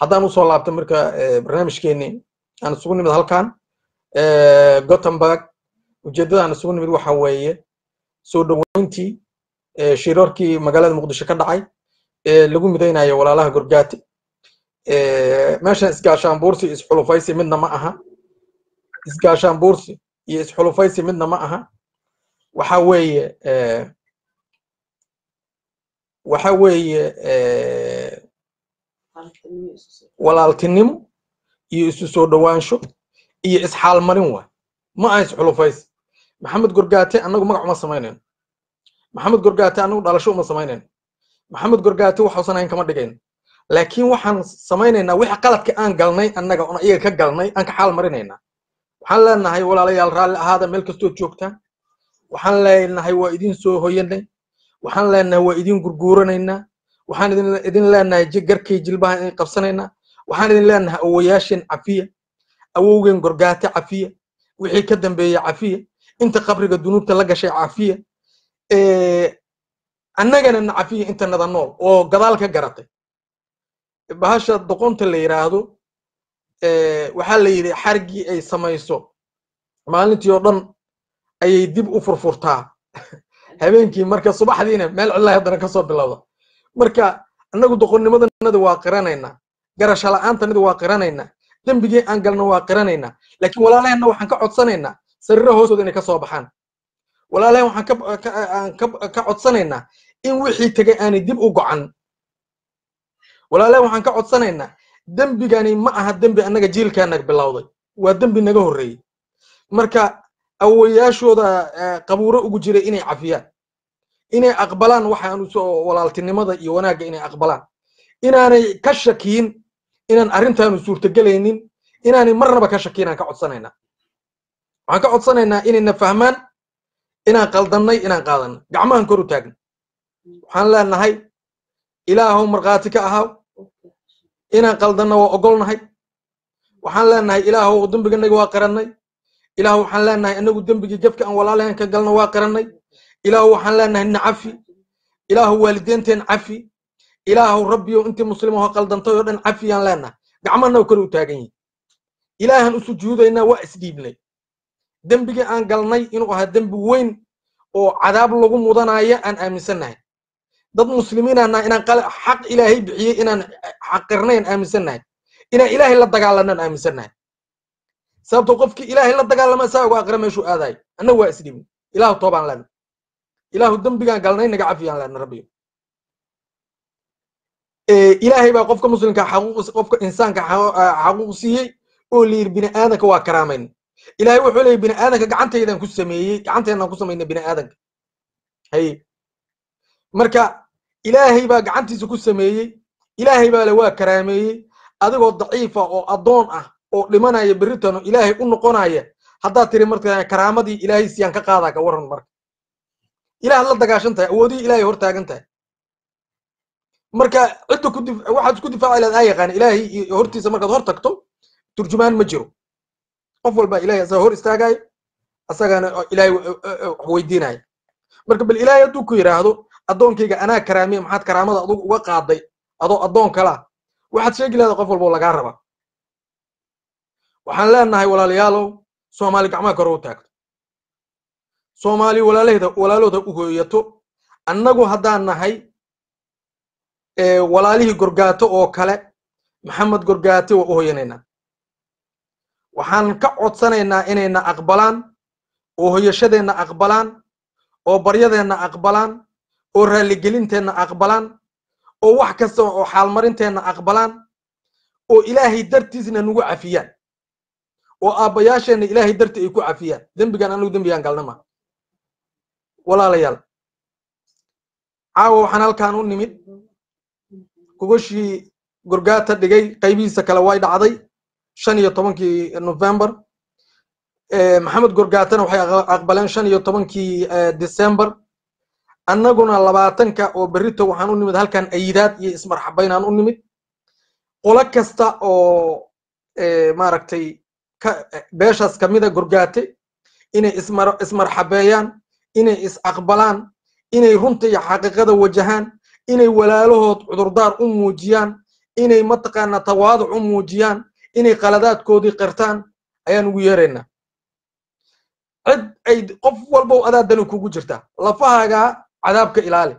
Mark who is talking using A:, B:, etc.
A: haddaan u soo laabto marka barnaamijkeenii aan isugu nimid halkan gothenburg. Ujeeddadaan isugu nimid waxa weeye soo dhoweyntii shirarkii magaalada muqdisho ka dhacay ee lagu midaynayo walaalaha gorgaati meeshan isgaashaan buursi iyo isxulufaysi midna ma aha. Isgaashaan buursi iyo isxulufaysi midna ma aha. Waxa weeye waxa weeye walaaltinimo iyo isu soo dhowaansho iyo isxaalmarin waay. Ma aha isxulufaysi maxamed gorgaate annagu magac uma samaynayno maxamed gorgaate annagu dhalasho uma samaynayno maxamed gorgaate waxuusan ahayn kama dhigayno laakiin waxaan samaynaynaa wixii qaladka aan galnay annaga oon iyaga ka galnay aan ka xaal marinaynaa. Waxaan leenahay walaalayaal raalli ahaada meel kastoo joogtaan waxaan leenahay waa idin soo hoyanay waxaan leenahay waa idin gurguuranaynaa waxaan idin leenahay garkay jilbaha idin qabsanaynaa. Waxaan idin leenahay awoyaasheen cafiya awowgeen gorgaate cafiya wixii ka dambeeya cafiya inta qabriga dunuubta la gashay cafiya annagana na cafiya inta nada nool oo gadaal ka garatay. Bahasha doqonta la yidhaahdo waxaa la yidhi xarigii ay samayso maalintii oo dhan ayay dib u furfurtaa. Habeenkii marka subaxdiina meel cidlahay haddana ka soo bilowda marka annagu doqonnimadanada waa qiranaynaa. Garasho la'aantanada waa qiranaynaa. Dembigii aan galno waa qiranaynaa. Laakiin walaalaheenna waxaan ka codsanaynaa. Sariiro hoostooda inay ka soo baxaan. Walaalaheen waxaan ka codsanaynaa in wixii tegay aanay dib u gocan walaalaheen waxaan ka codsanaynaa dembigani ma aha dembi annaga jiilkaana bilowday. Waa dembi naga horreeyey marka awoyaashooda qabuuro ugu jiray inay cafiyaan inay aqbalaan waxaan u soo walaaltinimada iyo wanaagga inay aqbalaan. Inaanay ka shakiyin inaan arrintaanu suurtagelaynin inaanay marnaba ka shakiyin aan ka codsanaynaa. Waxaan ka codsanaynaa inayna fahmaan inaan qaldannay inaan qaadanay gacmahan kor u taagna waxaan leenahay ilaahow markhaati ka ahaaw inaan qaldanna waa ogolnahay. Waxaan leenahay ilaahow dembiganaga waa qirannay ilaahu waxaan leenahay inagu dembigii jabka aan walaalahan ka galna waa qirannay ilaahu waxaan leenahay na cafi. Ilaahu waalideynteen cafi. Ilaahu rabbiyo intii muslimaho qaldantay oo dhan cafiyaan leenahay. Gacmahana kor u taagan yihiin ilaahan u sujuudaynaa waa isdhiibnay dembigii aan galnay inuu ahaa dembi weyn oo cadaab lagu mudanaya aan aaminsannahay dad muslimiinana inaan xaq ilaahay bixiyey inaan xaqirnayn aaminsannahay inaan ilaahay la dagaalanaan aaminsannahay sababto qofkii ilaahay la dagaalama saa uga aqra meeshuu aadayo annagu waa isdhiibnay ilaahu toobaan lena ilaahu dembigaan galnay naga cafiyaan rabbiyo ilaahay baa qofka muslimka qofka insaanka xaquuq siiyey oo la yidhi bini aadanka waa karaamayn ilaahay wuxuu leeyay bini aadanka gacantaydan ku sameeyey gacanteedaan ku samayna bini aadanka hay marka ilaahay baa gacantiisa ku sameeyey ilaahay baa le waa karaameeyey adigoo daciifa oo addoon ah oo dhimanaya berritano ilaahay u noqonaya haddaad tiri marka karaamadii ilaahay siyaan ka qaadaa ka warran marka ilaah la dagaashan tahay awoodihii ilaahay hor taagan tahay marka cidda waxaad isku difaaci lahayd aa yaqaana ilaahay hortiisa markaad hor tagto turjumaan ma jiro. Qof walba ilaahay asaga hor istaagayo asagana ilaahay wax weydiinaya marka bal ilaahay hadduu ku yidhaahdo addoonkayga anaa karaamiye maxaad karaamada adugu uga qaaday adoo addoon kalaa waxaad sheegi lahada qof walba oo lagaa rabaa waxaan leenahay walaalayaalow soomaali gacmaha kore u taagto soomaali walaalaheeda walaalooda u hooyato. Annagu haddaan nahay walaalihii gorgaato oo kale maxamed gorgaate waa u hoyanaynaa. Waxaan ka codsanaynaa inayna aqbalaan oo hoyashadeenna aqbalaan oo baryadeenna aqbalaan oo raalligelinteenna aqbalaan oo wax kasta oo xaalmarinteenna aqbalaan oo ilaahay dartiisna nagu cafiyaan oo aabbayaasheenna ilaahay darti ay ku cafiyaan. Dembigaan anagu dembigaan galna ma walaalayaal. Caawa waxaan halkaan u nimid. Gogashii gorgaata dhigay qaybihiisa kale way dhacday. Shan iyo tobankii november. Maxamed gorgaatana waxay aqbaleen shan iyo tobankii december. Annaguna labaatanka oo berrito waxaan u nimid halkan ayidaad iyo ismarxabaynaan u nimid. Qolo kasta oo maaragtay beeshaas kamida gorgaate inay ismarxabeeyaan inay is-aqbalaan inay runta iyo xaqiiqada wajahaan inay walaalahood cudurdaar u muujiyaan inay mataqaanaa tawaaduc u muujiyaan inay qaladaadkoodii qirtaan ayaan ugu yeeraynaa cid ay qof walbow adaa dani kugu jirtaa lafahaagaa cadaabka ilaali